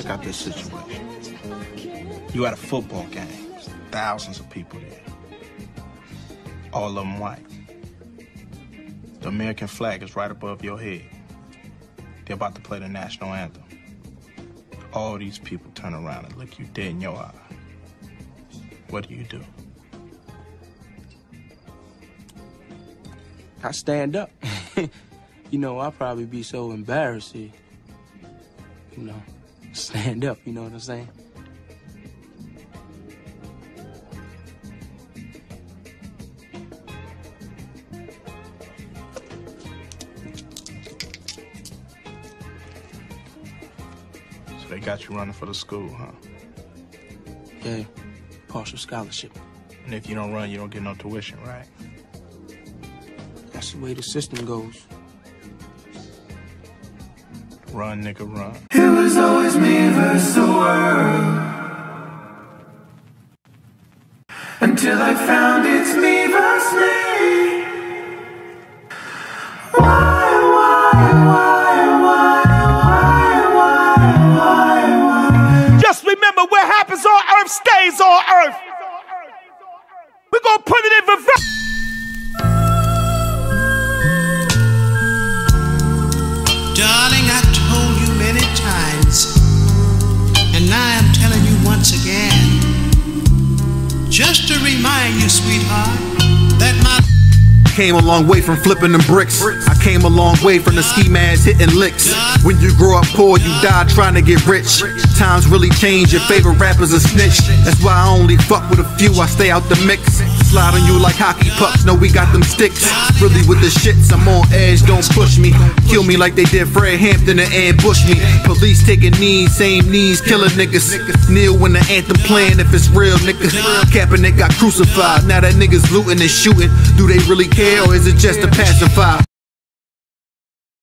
Check out this situation. You at a football game, thousands of people there, all of them white. The American flag is right above your head. They're about to play the national anthem. All these people turn around and look you dead in your eye. What do you do? I stand up. you know, I'll probably be so embarrassed. You know, stand up, you know what I'm saying? So they got you running for the school, huh? Yeah, partial scholarship. And if you don't run, you don't get no tuition, right? That's the way the system goes. Run, nigga, run. It was always me versus the world. Until I found it's me versus me. Why, why, why, why, why, why, why, why? Just remember what happens on earth stays on earth. We're gonna put it in reverse. To remind you, sweetheart, that my Came a long way from flipping them bricks. I came a long way from the ski mask hitting licks. When you grow up poor, you die trying to get rich. Times really change, your favorite rapper's a snitch. That's why I only fuck with a few, I stay out the mix. Slide on you like hockey pucks, No, we got them sticks. Really with the shits, I'm on edge, don't push me. Kill me like they did Fred Hampton and ambush me. Police taking knees, same knees, killing niggas. Kneel when the anthem playing if it's real, niggas. Kaepernick got crucified, now that niggas looting and shooting. Do they really care or is it just a pacifier?